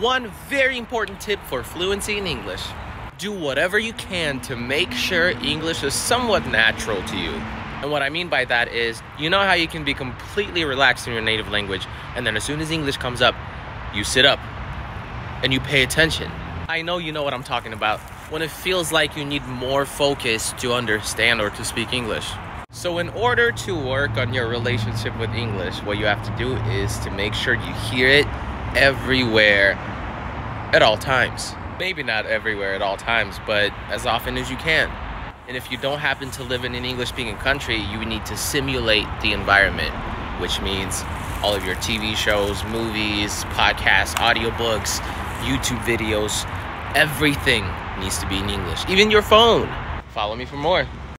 One very important tip for fluency in English do whatever you can to make sure English is somewhat natural to you. And what I mean by that is, you know how you can be completely relaxed in your native language, and then as soon as English comes up, you sit up and you pay attention. I know you know what I'm talking about when it feels like you need more focus to understand or to speak English. So, in order to work on your relationship with English, what you have to do is to make sure you hear it everywhere at all times. Maybe not everywhere at all times, but as often as you can. And if you don't happen to live in an English speaking country, you need to simulate the environment, which means all of your TV shows, movies, podcasts, audiobooks, YouTube videos, everything needs to be in English, even your phone. Follow me for more.